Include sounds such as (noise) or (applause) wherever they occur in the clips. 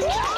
Yeah! (laughs)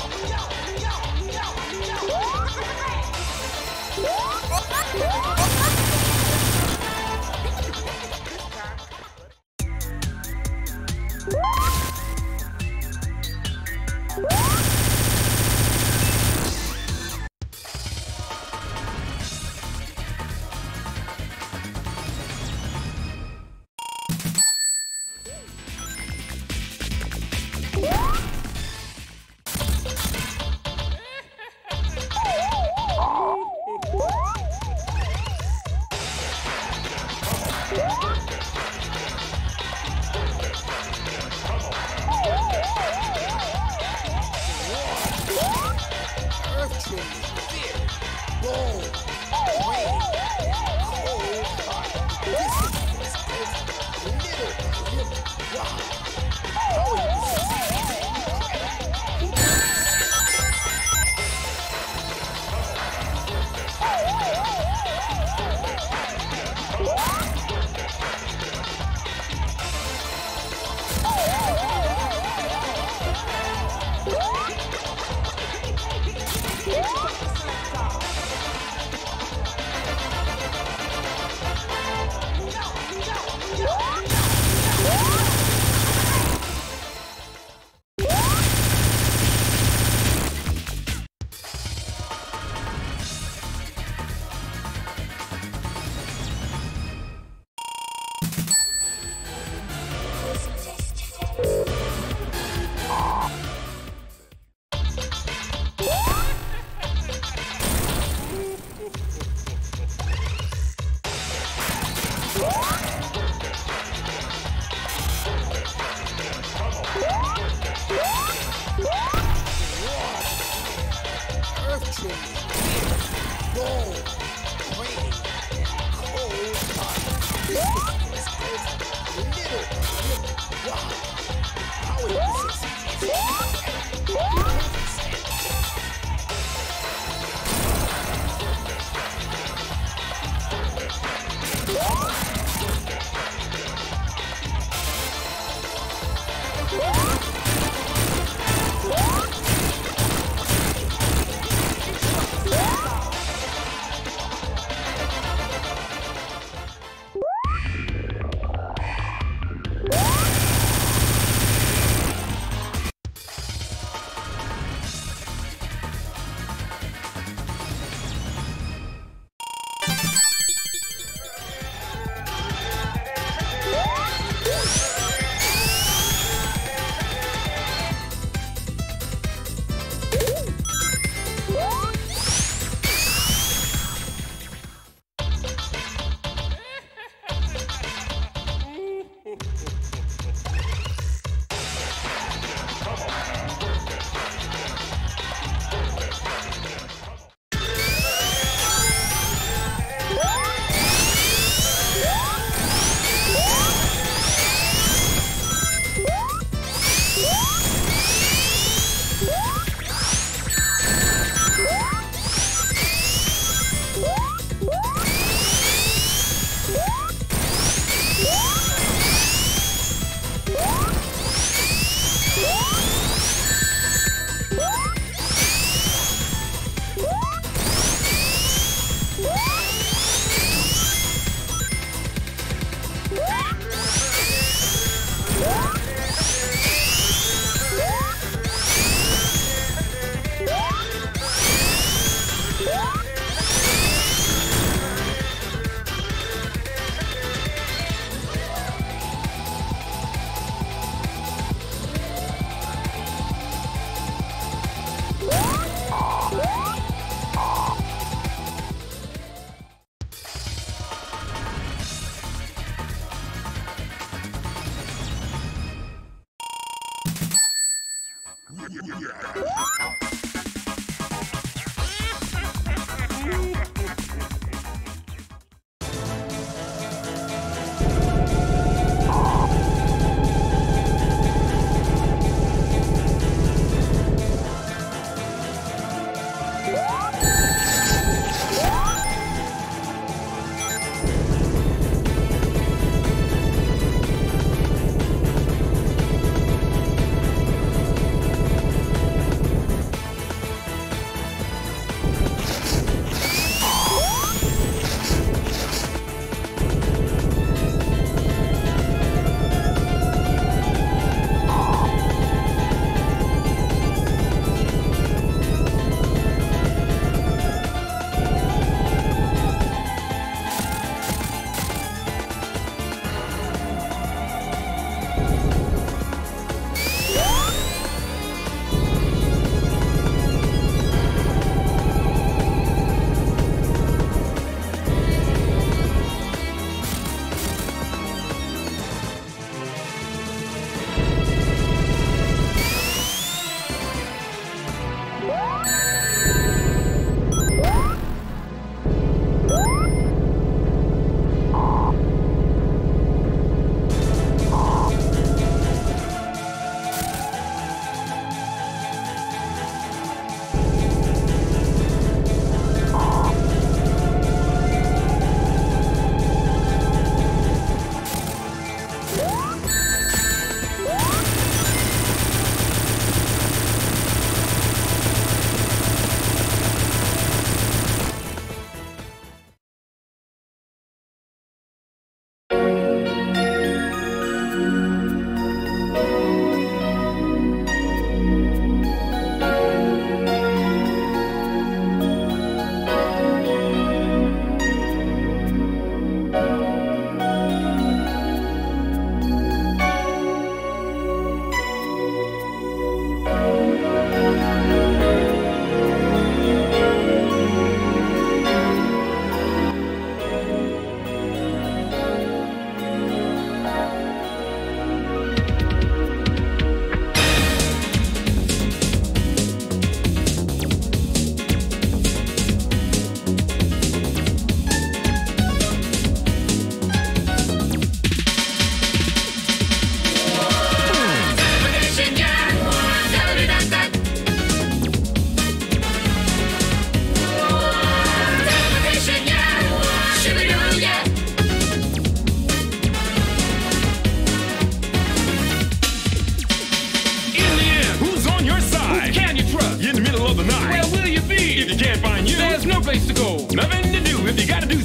place to go. Nothing to do if you gotta do